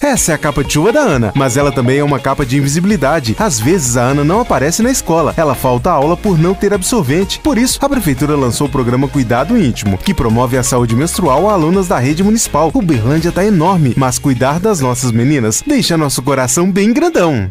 Essa é a capa de chuva da Ana, mas ela também é uma capa de invisibilidade. Às vezes a Ana não aparece na escola, ela falta aula por não ter absorvente. Por isso, a prefeitura lançou o programa Cuidado Íntimo, que promove a saúde menstrual a alunas da rede municipal. O Berlândia tá enorme, mas cuidar das nossas meninas deixa nosso coração bem grandão.